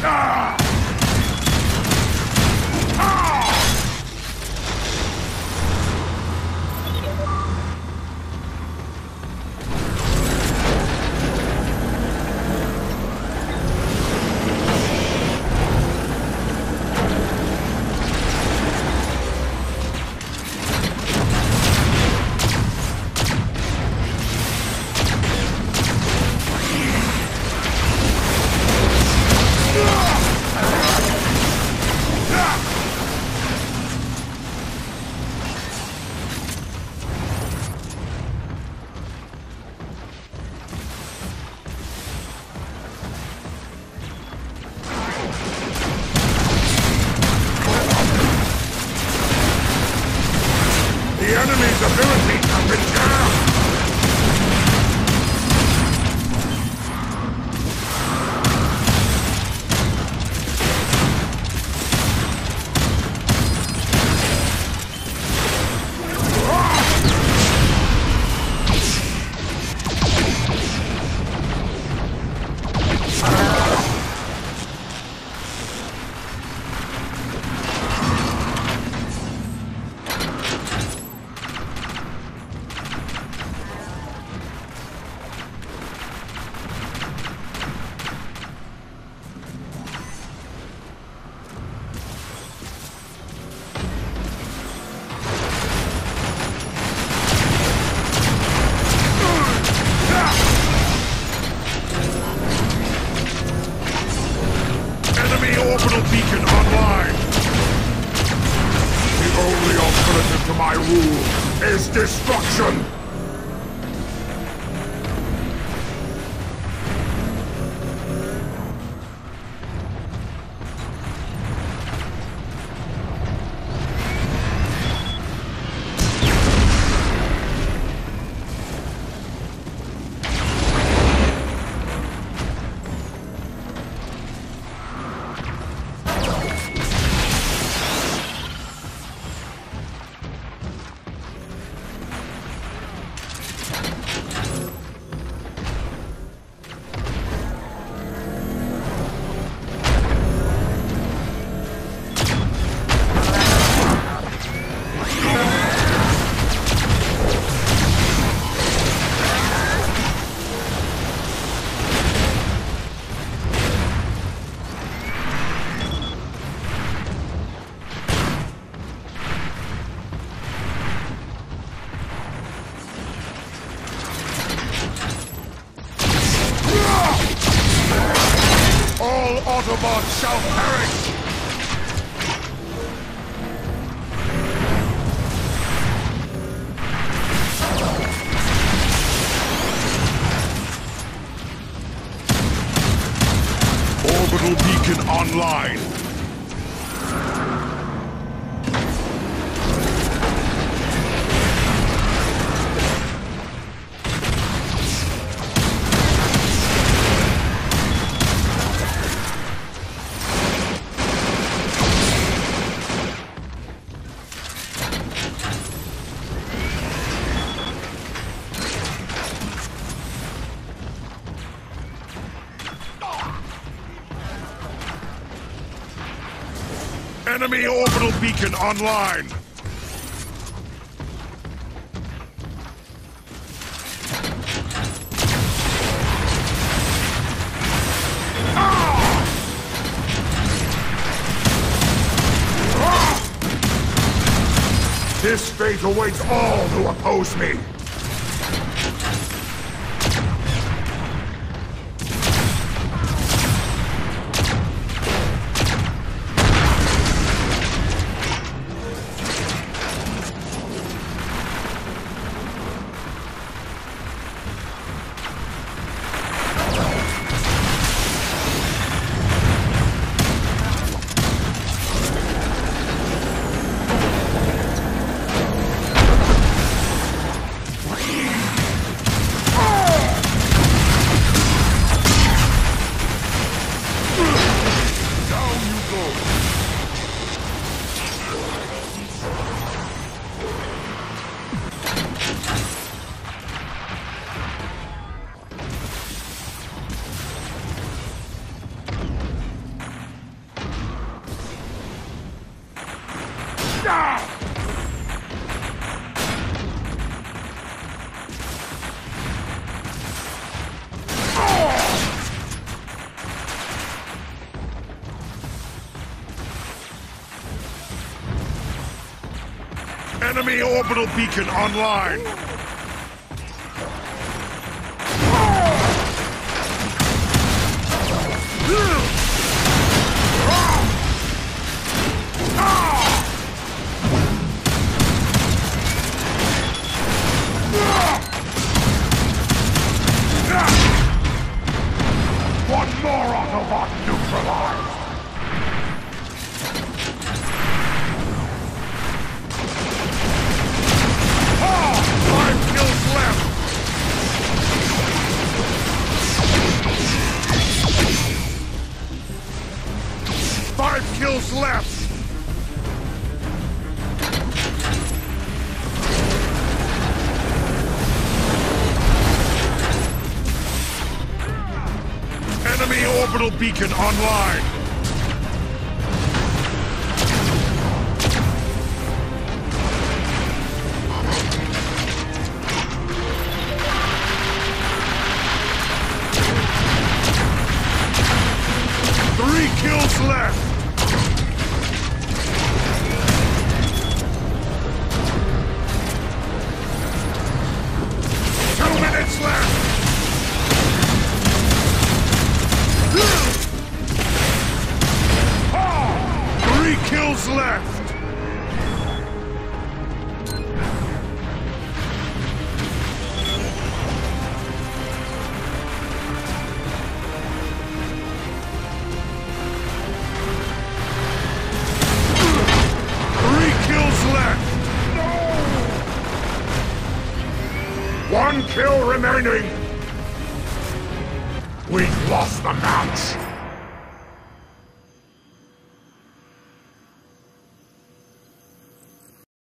Star! my rule is destruction! Autobots shall perish! Orbital beacon online. Enemy orbital beacon online! Ah! This fate awaits all who oppose me! Enemy orbital beacon online! One beacon online! Kill remaining! We've lost the match!